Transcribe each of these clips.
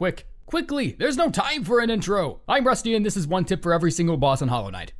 Quick, quickly! There's no time for an intro! I'm Rusty and this is one tip for every single boss on Hollow Knight.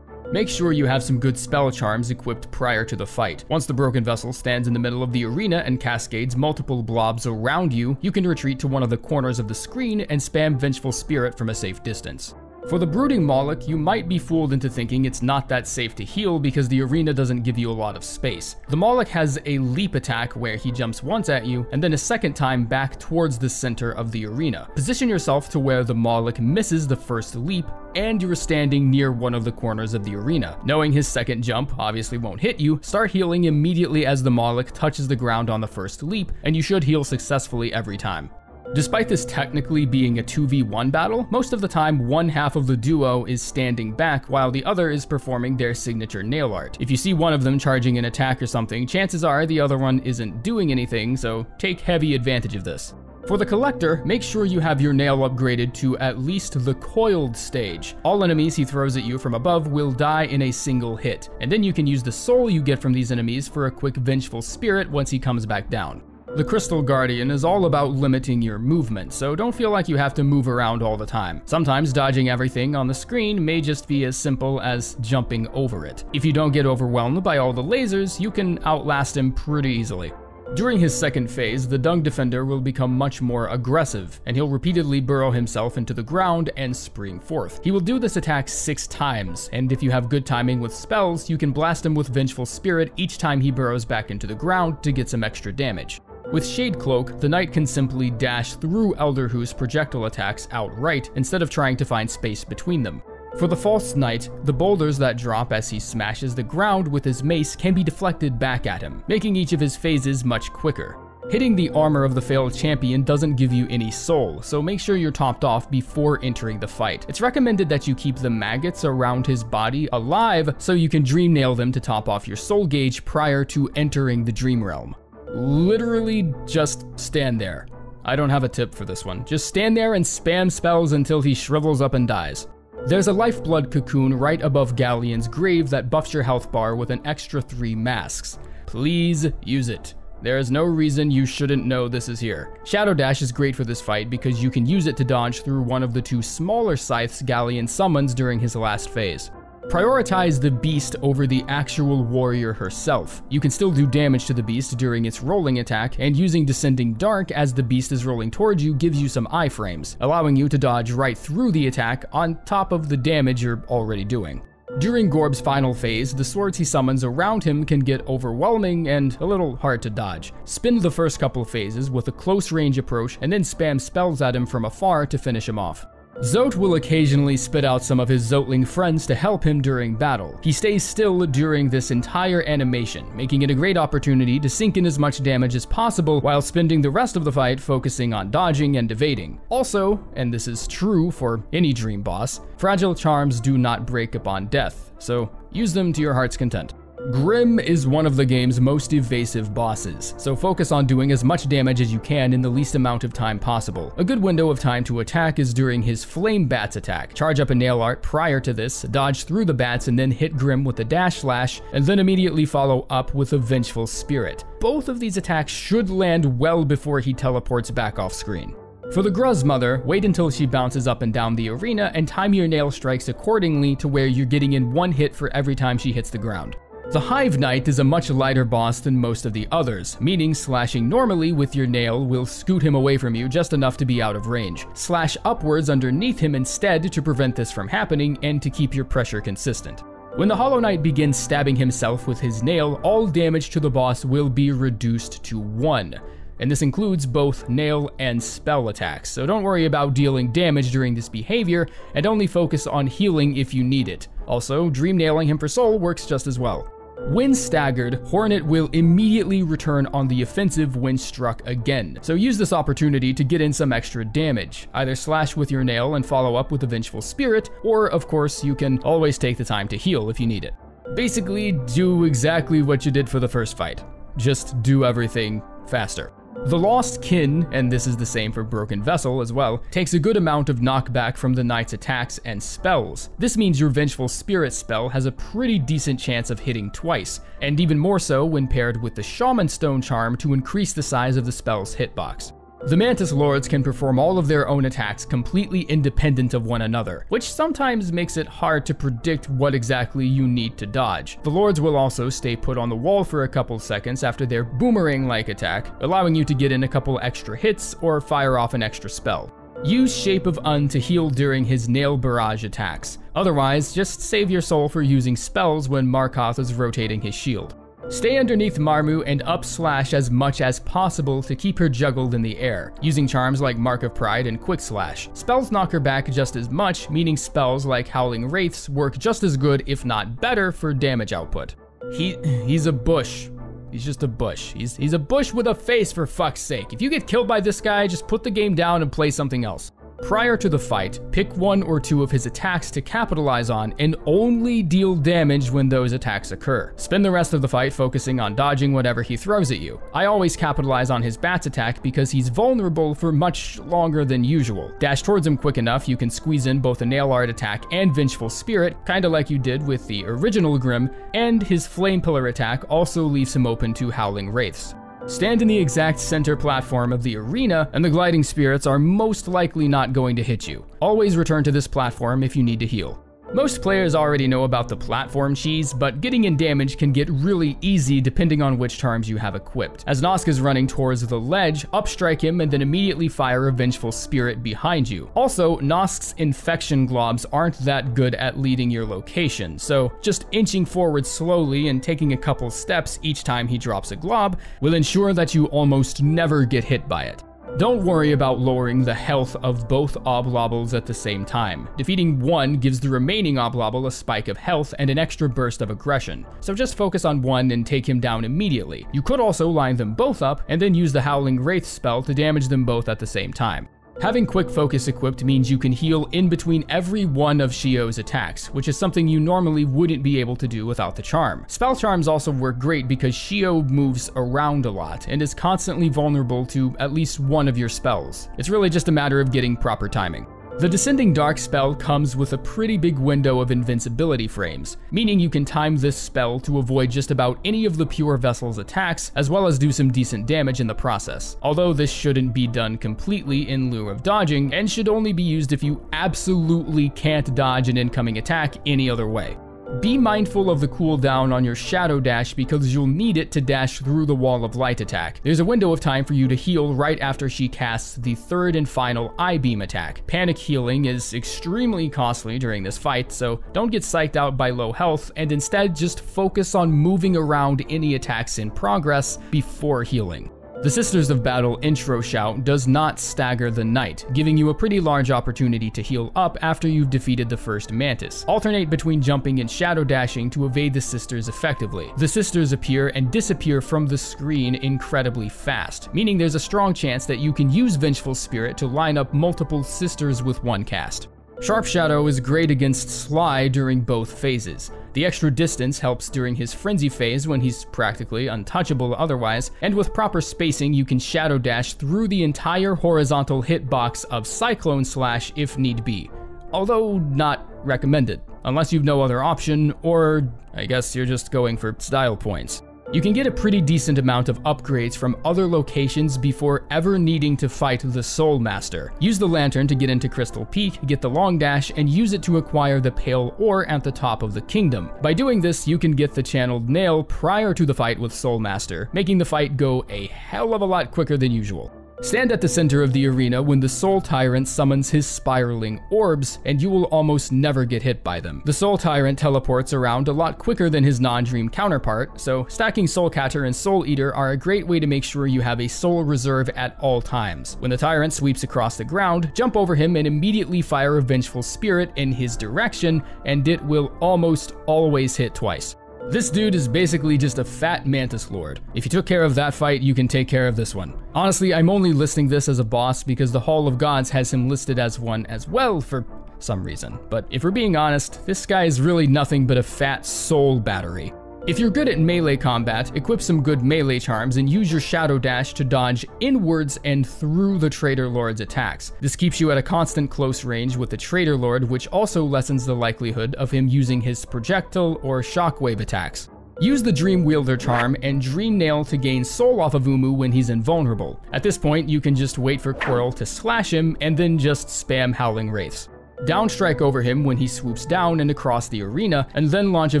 Make sure you have some good spell charms equipped prior to the fight. Once the Broken Vessel stands in the middle of the arena and cascades multiple blobs around you, you can retreat to one of the corners of the screen and spam Vengeful Spirit from a safe distance. For the Brooding Mawlek, you might be fooled into thinking it's not that safe to heal because the arena doesn't give you a lot of space. The Mawlek has a leap attack where he jumps once at you and then a second time back towards the center of the arena. Position yourself to where the Mawlek misses the first leap and you're standing near one of the corners of the arena. Knowing his second jump obviously won't hit you, start healing immediately as the Mawlek touches the ground on the first leap, and you should heal successfully every time. Despite this technically being a 2v1 battle, most of the time one half of the duo is standing back while the other is performing their signature nail art. If you see one of them charging an attack or something, chances are the other one isn't doing anything, so take heavy advantage of this. For the collector, make sure you have your nail upgraded to at least the coiled stage. All enemies he throws at you from above will die in a single hit, and then you can use the soul you get from these enemies for a quick vengeful spirit once he comes back down. The Crystal Guardian is all about limiting your movement, so don't feel like you have to move around all the time. Sometimes dodging everything on the screen may just be as simple as jumping over it. If you don't get overwhelmed by all the lasers, you can outlast him pretty easily. During his second phase, the Dung Defender will become much more aggressive, and he'll repeatedly burrow himself into the ground and spring forth. He will do this attack six times, and if you have good timing with spells, you can blast him with Vengeful Spirit each time he burrows back into the ground to get some extra damage. With Shade Cloak, the knight can simply dash through Elder Hu's projectile attacks outright instead of trying to find space between them. For the False Knight, the boulders that drop as he smashes the ground with his mace can be deflected back at him, making each of his phases much quicker. Hitting the armor of the failed champion doesn't give you any soul, so make sure you're topped off before entering the fight. It's recommended that you keep the maggots around his body alive so you can dream nail them to top off your soul gauge prior to entering the dream realm literally just stand there. I don't have a tip for this one. Just stand there and spam spells until he shrivels up and dies. There's a lifeblood cocoon right above Galien's grave that buffs your health bar with an extra 3 masks. Please use it. There is no reason you shouldn't know this is here. Shadow Dash is great for this fight because you can use it to dodge through one of the two smaller scythes Galleon summons during his last phase. Prioritize the beast over the actual warrior herself. You can still do damage to the beast during its rolling attack, and using Descending Dark as the beast is rolling towards you gives you some iframes, allowing you to dodge right through the attack on top of the damage you're already doing. During Gorb's final phase, the swords he summons around him can get overwhelming and a little hard to dodge. Spin the first couple phases with a close range approach and then spam spells at him from afar to finish him off. Zote will occasionally spit out some of his Zoteling friends to help him during battle. He stays still during this entire animation, making it a great opportunity to sink in as much damage as possible while spending the rest of the fight focusing on dodging and evading. Also, and this is true for any dream boss, fragile charms do not break upon death, so use them to your heart's content. Grimm is one of the game's most evasive bosses, so focus on doing as much damage as you can in the least amount of time possible. A good window of time to attack is during his Flame Bats attack. Charge up a nail art prior to this, dodge through the bats and then hit Grimm with a dash slash, and then immediately follow up with a Vengeful Spirit. Both of these attacks should land well before he teleports back off screen. For the Gruz Mother, wait until she bounces up and down the arena and time your nail strikes accordingly to where you're getting in one hit for every time she hits the ground. The Hive Knight is a much lighter boss than most of the others, meaning slashing normally with your nail will scoot him away from you just enough to be out of range. Slash upwards underneath him instead to prevent this from happening and to keep your pressure consistent. When the Hollow Knight begins stabbing himself with his nail, all damage to the boss will be reduced to 1 and this includes both nail and spell attacks, so don't worry about dealing damage during this behavior, and only focus on healing if you need it. Also, dream nailing him for soul works just as well. When staggered, Hornet will immediately return on the offensive when struck again, so use this opportunity to get in some extra damage. Either slash with your nail and follow up with a Vengeful Spirit, or of course you can always take the time to heal if you need it. Basically, do exactly what you did for the first fight. Just do everything faster. The Lost Kin, and this is the same for Broken Vessel as well, takes a good amount of knockback from the knight's attacks and spells. This means your Vengeful Spirit spell has a pretty decent chance of hitting twice, and even more so when paired with the Shaman Stone charm to increase the size of the spell's hitbox. The Mantis Lords can perform all of their own attacks completely independent of one another, which sometimes makes it hard to predict what exactly you need to dodge. The Lords will also stay put on the wall for a couple seconds after their boomerang-like attack, allowing you to get in a couple extra hits or fire off an extra spell. Use Shape of Unn to heal during his Nail Barrage attacks. Otherwise, just save your soul for using spells when Markoth is rotating his shield. Stay underneath Marmu and up slash as much as possible to keep her juggled in the air, using charms like Mark of Pride and Quick Slash. Spells knock her back just as much, meaning spells like Howling Wraiths work just as good, if not better, for damage output. He he's a bush. He's just a bush. He's he's a bush with a face for fuck's sake. If you get killed by this guy, just put the game down and play something else. Prior to the fight, pick one or two of his attacks to capitalize on and only deal damage when those attacks occur. Spend the rest of the fight focusing on dodging whatever he throws at you. I always capitalize on his Bats attack because he's vulnerable for much longer than usual. Dash towards him quick enough, you can squeeze in both a Nail Art attack and Vengeful Spirit, kinda like you did with the original Grimm, and his Flame Pillar attack also leaves him open to Howling Wraiths. Stand in the exact center platform of the arena, and the gliding spirits are most likely not going to hit you. Always return to this platform if you need to heal. Most players already know about the platform cheese, but getting in damage can get really easy depending on which charms you have equipped. As Nosk is running towards the ledge, upstrike him and then immediately fire a Vengeful Spirit behind you. Also, Nosk's Infection Globs aren't that good at leading your location, so just inching forward slowly and taking a couple steps each time he drops a glob will ensure that you almost never get hit by it. Don't worry about lowering the health of both Oblobbles at the same time. Defeating one gives the remaining Oblobble a spike of health and an extra burst of aggression, so just focus on one and take him down immediately. You could also line them both up and then use the Howling Wraith spell to damage them both at the same time. Having Quick Focus equipped means you can heal in between every one of Sheo's attacks, which is something you normally wouldn't be able to do without the charm. Spell charms also work great because Shio moves around a lot and is constantly vulnerable to at least one of your spells. It's really just a matter of getting proper timing. The Descending Dark spell comes with a pretty big window of invincibility frames, meaning you can time this spell to avoid just about any of the Pure Vessel's attacks, as well as do some decent damage in the process. Although this shouldn't be done completely in lieu of dodging, and should only be used if you absolutely can't dodge an incoming attack any other way. Be mindful of the cooldown on your Shadow Dash because you'll need it to dash through the Wall of Light attack. There's a window of time for you to heal right after she casts the third and final I-Beam attack. Panic healing is extremely costly during this fight, so don't get psyched out by low health and instead just focus on moving around any attacks in progress before healing. The Sisters of Battle intro shout does not stagger the knight, giving you a pretty large opportunity to heal up after you've defeated the first mantis. Alternate between jumping and shadow dashing to evade the sisters effectively. The sisters appear and disappear from the screen incredibly fast, meaning there's a strong chance that you can use Vengeful Spirit to line up multiple sisters with one cast. Sharp Shadow is great against Sly during both phases. The extra distance helps during his frenzy phase when he's practically untouchable otherwise, and with proper spacing you can shadow dash through the entire horizontal hitbox of Cyclone Slash if need be. Although not recommended, unless you've no other option, or I guess you're just going for style points. You can get a pretty decent amount of upgrades from other locations before ever needing to fight the Soul Master. Use the lantern to get into Crystal Peak, get the long dash, and use it to acquire the Pale Ore at the top of the kingdom. By doing this, you can get the channeled nail prior to the fight with Soul Master, making the fight go a hell of a lot quicker than usual. Stand at the center of the arena when the Soul Tyrant summons his spiraling orbs, and you will almost never get hit by them. The Soul Tyrant teleports around a lot quicker than his non-dream counterpart, so stacking Soul Catcher and Soul Eater are a great way to make sure you have a soul reserve at all times. When the Tyrant sweeps across the ground, jump over him and immediately fire a Vengeful Spirit in his direction, and it will almost always hit twice. This dude is basically just a fat Mantis Lord. If you took care of that fight, you can take care of this one. Honestly, I'm only listing this as a boss because the Hall of Gods has him listed as one as well for some reason. But if we're being honest, this guy is really nothing but a fat soul battery. If you're good at melee combat, equip some good melee charms and use your Shadow Dash to dodge inwards and through the Traitor Lord's attacks. This keeps you at a constant close range with the Traitor Lord, which also lessens the likelihood of him using his projectile or shockwave attacks. Use the Dream Wielder charm and Dream Nail to gain soul off of Uumuu when he's invulnerable. At this point, you can just wait for Quirrell to slash him and then just spam Howling Wraiths. Downstrike over him when he swoops down and across the arena, and then launch a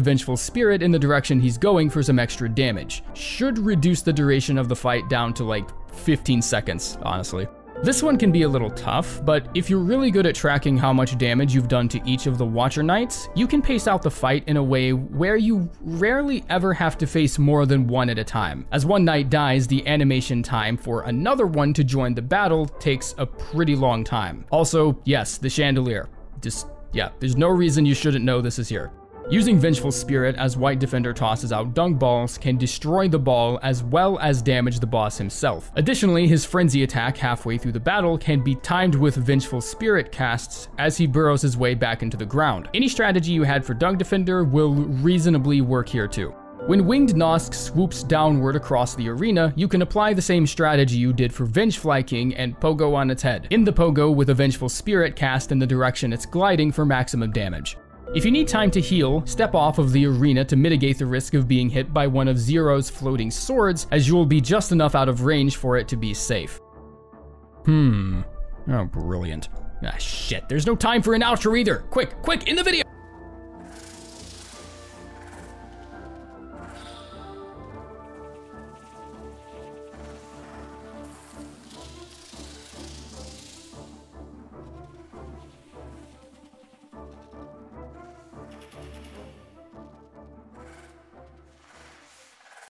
Vengeful Spirit in the direction he's going for some extra damage. Should reduce the duration of the fight down to like 15 seconds, honestly. This one can be a little tough, but if you're really good at tracking how much damage you've done to each of the Watcher Knights, you can pace out the fight in a way where you rarely ever have to face more than one at a time. As one knight dies, the animation time for another one to join the battle takes a pretty long time. Also, yes, the chandelier. Just, yeah, there's no reason you shouldn't know this is here. Using Vengeful Spirit as White Defender tosses out dung balls can destroy the ball as well as damage the boss himself. Additionally, his Frenzy attack halfway through the battle can be timed with Vengeful Spirit casts as he burrows his way back into the ground. Any strategy you had for Dung Defender will reasonably work here too. When Winged Nosk swoops downward across the arena, you can apply the same strategy you did for Vengefly King and Pogo on its head. In the Pogo with a Vengeful Spirit cast in the direction it's gliding for maximum damage. If you need time to heal, step off of the arena to mitigate the risk of being hit by one of Xero's floating swords, as you will be just enough out of range for it to be safe. Hmm. Oh, brilliant. Ah, shit, there's no time for an outro either. Quick, quick, in the video!